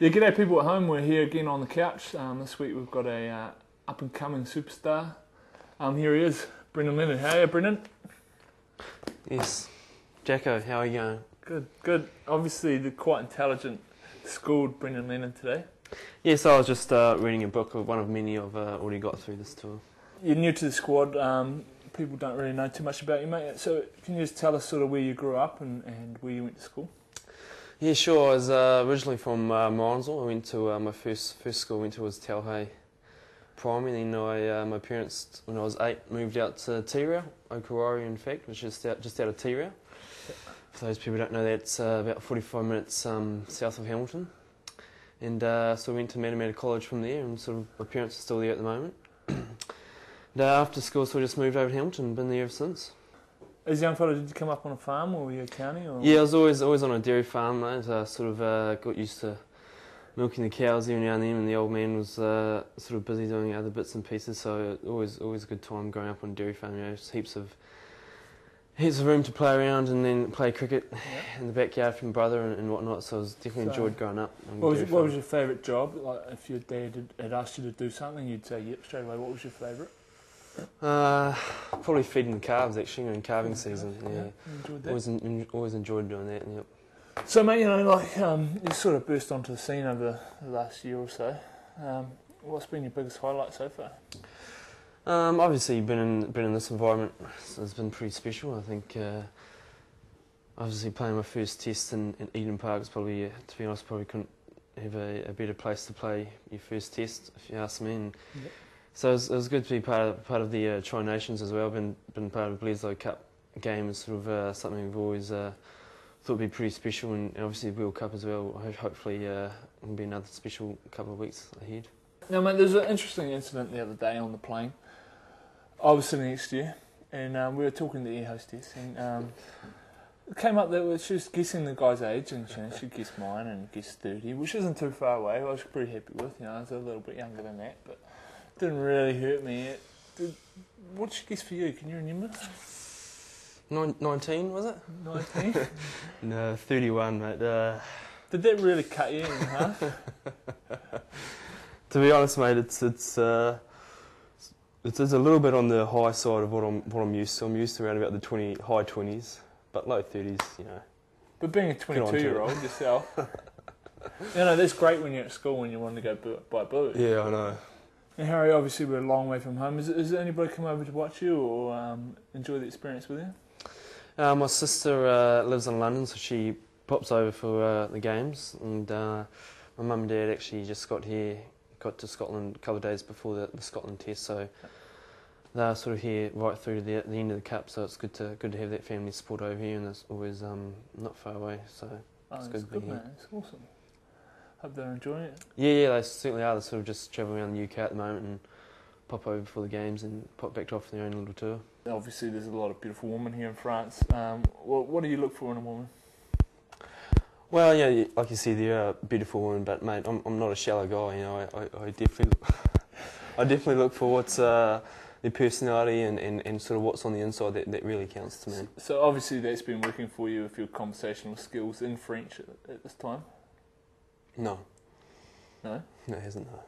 Yeah, g'day people at home. We're here again on the couch. Um, this week we've got a uh, up and coming superstar. Um, here he is, Brendon Leonard. How are you, Brendon? Yes. Jacko, how are you going? Good, good. Obviously, the quite intelligent, schooled Brendon Leonard today. Yes, I was just uh, reading a book of one of many I've uh, already got through this tour. You're new to the squad. Um, people don't really know too much about you, mate. So, can you just tell us sort of where you grew up and, and where you went to school? Yeah, sure. I was uh, originally from uh. I went to uh, my first first school to was Tauhei Primary. Then I, uh, my parents, when I was eight, moved out to Tirau, Okoroire in fact, which is just out, just out of Tirau. For those people who don't know that, it's uh, about 45 minutes um, south of Hamilton. And uh, so I went to Matamata College from there, and sort of my parents are still there at the moment. and after school, so I just moved over to Hamilton been there ever since. As a young fella, did you come up on a farm or were you a county? Or? Yeah, I was always always on a dairy farm, mate. I sort of uh, got used to milking the cows every now and then, and the old man was uh, sort of busy doing other bits and pieces. So always always a good time growing up on a dairy farm. You know, heaps of heaps of room to play around and then play cricket in the backyard from brother and, and whatnot. So I was definitely So, enjoyed growing up. What was, your, what was your favourite job? Like, if your dad had asked you to do something, you'd say yep straight away. What was your favourite? Uh, probably feeding the calves actually in calving season. Yeah, enjoyed that. always en- always enjoyed doing that. Yep. So, mate, you know, like um, you sort of burst onto the scene over the last year or so. Um, what's been your biggest highlight so far? Um, obviously, been in been in this environment, so it's been pretty special. I think, uh, obviously, playing my first test in, in Eden Park is probably, uh, to be honest, probably couldn't have a, a better place to play your first test, if you ask me. And Yep. So it was, it was good to be part of part of the uh, Tri Nations as well. Been been part of the Bledisloe Cup games, sort of uh, something we've always uh, thought would be pretty special, and, obviously the World Cup as well. Hopefully, uh, will be another special couple of weeks ahead. Now, mate, there's an interesting incident the other day on the plane. I was sitting next to you, and um, we were talking to the air hostess, and um, it came up that she was guessing the guy's age, and she guessed mine and guessed 30, which isn't too far away. I was pretty happy with, you know, I was a little bit younger than that, but didn't really hurt me. Did, what did she guess for you? Can you remember? Nine, 19 was it? 19? No, 31, mate. Uh, did that really cut you in half? To be honest, mate, it's it's uh, it's, it's a little bit on the high side of what I'm what I'm used to. I'm used to around about the twenty high twenties, but low thirties. You know. But being a on 22 year old yourself, you know, that's great when you're at school and you want to go bu- buy booze. Yeah, I know. And Harry, obviously, we're a long way from home. Is, is anybody come over to watch you or um, enjoy the experience with you? Uh, my sister uh, lives in London, so she pops over for uh, the games, and uh, my mum and dad actually just got here, got to Scotland a couple of days before the, the Scotland test, so they're sort of here right through to the, the end of the cup. So it's good to good to have that family support over here, and it's always um, not far away. So Oh, It's good to good, be here. man. It's awesome. Hope they're enjoying it. Yeah, yeah, they certainly are. They're sort of just travelling around the UK at the moment and pop over for the games and pop back off their own little tour. Obviously, there's a lot of beautiful women here in France. Um, what, what do you look for in a woman? Well, yeah, like you said, they're a beautiful woman, but mate, I'm I'm not a shallow guy. You know, I, I, I definitely I definitely look for what's uh, their personality and, and, and sort of what's on the inside that, that really counts to me. So, obviously, that's been working for you with your conversational skills in French at, at this time. No, No? no, it hasn't. No.